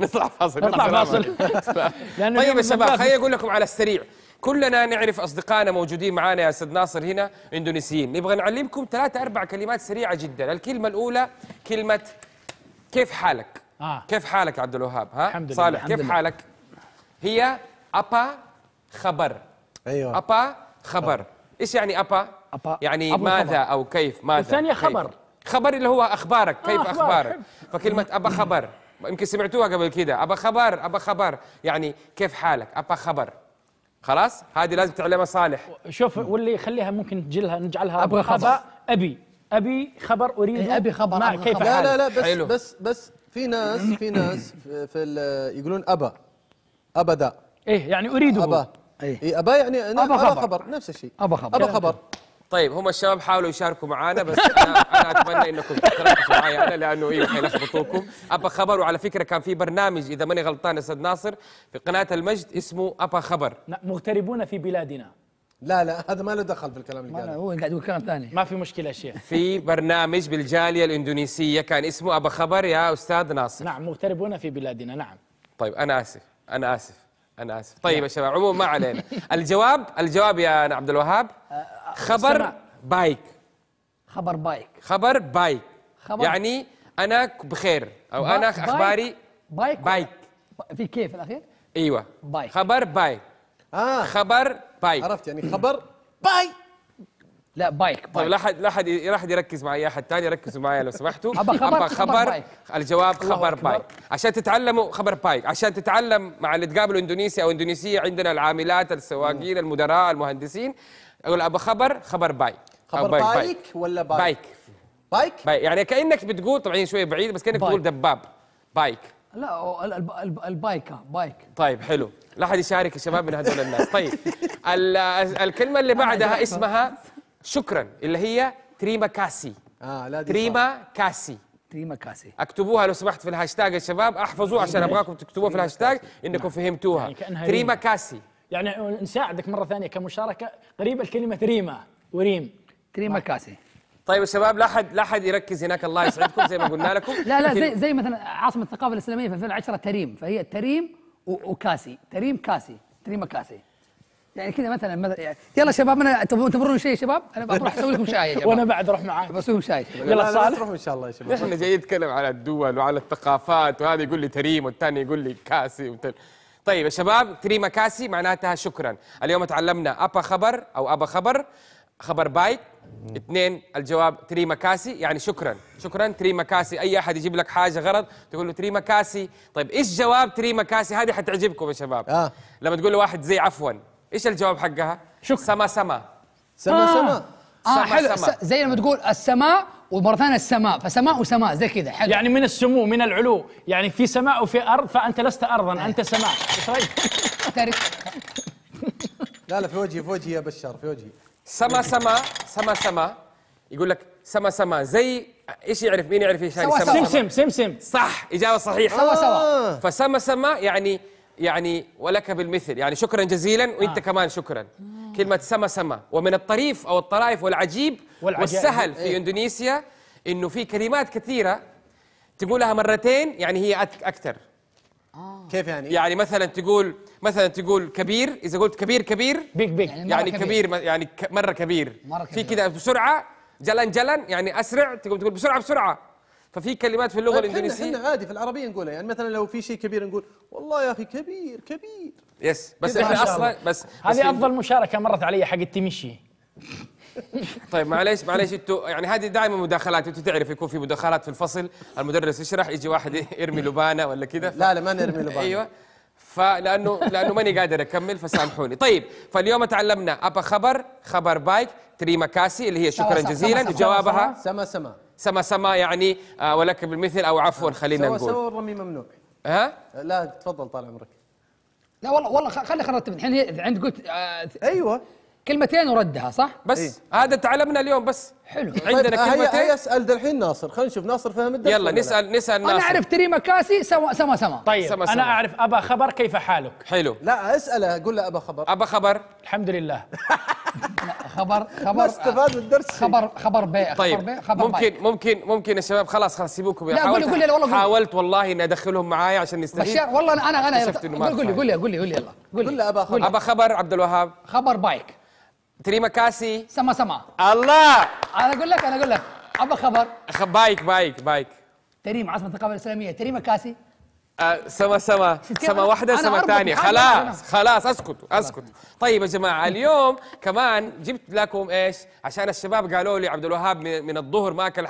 نطلع فاصل. نطلع فاصل. طيب يا شباب خليني أقول لكم على السريع. كلنا نعرف أصدقائنا موجودين معنا يا أستاذ ناصر هنا إندونيسيين. نبغى نعلمكم ثلاثة أربع كلمات سريعة جدا. الكلمة الأولى كلمة كيف حالك؟ آه. كيف حالك يا عبد الوهاب؟ ها؟ الحمد لله، صالح الحمد كيف لله. حالك؟ هي أبا خبر. أيوه. أبا خبر. إيش يعني أبا؟ أبا. يعني أبو ماذا خبر. أو كيف؟ ماذا؟ والثانية كيف؟ خبر. خبر اللي هو أخبارك. كيف أخبار، أخبارك؟ حلو. فكلمة أبا خبر. يمكن سمعتوها قبل كده. أبا خبر أبا خبر. يعني كيف حالك؟ أبا خبر. خلاص؟ هذه لازم تعلمها صالح. شوف واللي يخليها ممكن نجلها نجعلها أبغى خبر. أبا أبي. أبي خبر أريد إيه، أبي خبر، ما كيف خبر. لا حالك؟ لا لا بس حلو. بس بس في ناس في ناس في, يقولون أبا. ابدا إيه يعني أريده أبا. إيه. اي أبا يعني أنا أبا أبا خبر. خبر. نفس الشيء. أبا خبر. أبا خبر. طيب هم الشباب حاولوا يشاركوا معانا بس أنا, أنا أتمنى إنكم تركزوا معي أنا لأنه أيوه حيلخبطوكم أبا خبر وعلى فكرة كان في برنامج إذا ماني غلطان يا أستاذ ناصر في قناة المجد اسمه أبا خبر. مغتربون في بلادنا. لا لا هذا ما له دخل في الكلام اللي قاله. هو قاعد يقول كلام ثاني. ما في مشكلة يا شيخ. في برنامج بالجالية الإندونيسية كان اسمه أبا خبر يا أستاذ ناصر. نعم مغتربون في بلادنا نعم. طيب أنا آسف أنا آسف أنا آسف. طيب يا شباب عموما ما علينا. الجواب الجواب يا عبد الوهاب. kabar. baik. kabar baik. kabar baik. kabar- يعني أنا بخير أو أنا baik. أخباري baik baik. في كيف الأخير؟ أيوه. baik. kabar baik. آه. kabar baik. عرفت يعني kabar bai لا baik طيب baik. لا حد لا حد لا حد يركز معي احد ثاني ركزوا معي لو سمحتوا. apa kabar- apa kabar baik. الجواب kabar. baik. عشان تتعلموا kabar baik. عشان تتعلم مع اللي تقابلوا إندونيسيا أو إندونيسية عندنا العاملات السواقين المدراء المهندسين. أقول apa kabar kabar baik. kabar baik ولا bike؟ baik. baik؟ baik. يعني كأنك بتقول طبعا شوية بعيد بس كأنك bike. تقول دباب. bike. لا هو ال- ال- ال- البايكة baik. طيب حلو. لا حد يشارك يا شباب من هذول الناس. طيب. ال- الكلمة اللي بعدها اسمها شكرا اللي هي terima kasih. آه لا دي terima kasih. terima kasih. اكتبوها لو سمحت في الهاشتاج يا شباب. احفظوا عشان أبغاكم تكتبوها في الهاشتاج إنكم فهمتوها. يعني تريما ريما. كاسي. يعني نساعدك مرة ثانية كمشاركة. قريبة الكلمة ريما وريم. تريما كاسي. طيب يا شباب لا حد لا حد يركز هناك الله يسعدكم زي ما قلنا لكم. لا لا زي زي مثلا عاصمة الثقافة الإسلامية في 2010 تريم. فهي تريم وكاسي. تريم كاسي. تريما كاسي. يعني كذا مثلا مثلا يعني يلا شباب أنا تبغون تمرون شيء يا شباب؟ أنا بروح أسوي لكم شاي يا وأنا بعد أروح معاك. بسوي لكم شاي. يلا لا لا صالح. تروحوا إن شاء الله يا شباب. إحنا جاي نتكلم على الدول وعلى الثقافات وهذا يقول لي تريم والثاني يقول لي كاسي. طيب يا شباب تريما كاسي معناتها شكرا. اليوم تعلمنا أبا خبر أو أبا خبر خبر بايك. اثنين الجواب تريما كاسي يعني شكرا. شكرا تريما كاسي. أي أحد يجيب لك حاجة غلط تقول له تريما كاسي. طيب إيش جواب تريما كاسي؟ هذه حتعجبكم يا شباب. آه. لما تقول لواحد زي عفوا إيش الجواب حقها؟ شكرا. سما سما. سما آه. سما آه سما حلو. سما. زي لما تقول السماء ومرة ثانية السماء فسماء وسماء زي كذا حلو. يعني من السمو من العلو. يعني في سماء وفي أرض فأنت لست أرضا أنت سماء. إيش رايك؟ تعرف؟ لا لا في وجهي في وجهي يا بشار في وجهي. سما سما سما سما. يقول لك سما سما. زي إيش يعرف؟ مين يعرف إيش يعني سوا سما؟ سوا. سمسم سمسم صح إجابة صحيحة. سوا سوا آه. فسما سما يعني يعني ولك بالمثل يعني شكرا جزيلا وإنت آه. كمان شكرا كلمة سما سما ومن الطريف أو الطرائف والعجيب والعجائب. والسهل في إندونيسيا إنه في كلمات كثيرة تقولها مرتين يعني هي أك- أكثر كيف يعني؟ يعني مثلا تقول مثلا تقول كبير إذا قلت كبير كبير بيك بيك يعني مرة يعني كبير. كبير, كبير يعني مرة كبير مرة في كبير. كذا بسرعة جلن جلن يعني أسرع تقول تقول بسرعة بسرعة ففي كلمات في اللغة طيب إحنا الاندونيسيه إحنا عادي في العربية نقولها. يعني مثلا لو في شيء كبير نقول والله يا أخي كبير كبير. يس بس إحنا أصلا بس بس هذه أفضل مشاركة مرت علي حق التمشي. طيب معليش معليش أنتوا يعني هذه دائما مداخلات. أنتوا تعرف يكون في مداخلات في الفصل. المدرس يشرح يجي واحد يرمي لبانة ولا كذا ف- لا لا ما نرمي لبان أيوه. فلانه لأنه ماني قادر أكمل فسامحوني. طيب فاليوم تعلمنا أبا خبر خبر بايك تريما كاسي اللي هي شكرا جزيلا سوا- سوا- جوابها سما سما. سما سما يعني آه ولك بالمثل أو عفوا خلينا سوا نقول. سوا الرمي ممنوع. ها؟ لا تفضل طال عمرك. لا والله والله خ- خلي خرجت الحين عند قلت آه أيوه. كلمتين وردها صح؟ بس إيه. هذا تعلمنا اليوم بس. حلو. عندنا طيب، هيا- كلمتين. هيا اسأل دحين ناصر. خلينا نشوف ناصر فهم الدرس يلا؟ نسال نسأل أنا ناصر. أعرف تريما كاسي سما سما سما طيب سما أنا سما. أعرف أبا خبر كيف حالك؟ حلو. لا اساله قول له أبا خبر. أبا خبر. الحمد لله. خبر ما خبر استفاد من الدرس. خبر خبر بيع خبر طيب بيع خبر ممكن بايك. ممكن ممكن يا شباب خلاص خلاص سيبوكم. لا، قولي- حاولت قولي، لا، والله قولي. حاولت والله إني أدخلهم معايا عشان نستفيد بشار والله أنا أنا أنا قول قول لي. قول لي قول لي قول لي يلا. قول قول لي أبا خبر. أبا خبر عبد الوهاب. خبر بايك. تريما كاسي. سما سما. الله! أنا أقول لك أنا أقول لك. أبا خبر. بايك بايك بايك. تريم عاصمة الثقافه الإسلامية. تريم كاسي. آه، سما سما سما أنا سما الحاجة خلاص خلاص أسكتوا أسكتوا. طيب يا جماعة اليوم كمان جبت لكم إيش؟ عشان الشباب قالوا لي عبد الوهاب من من الظهر ما اكل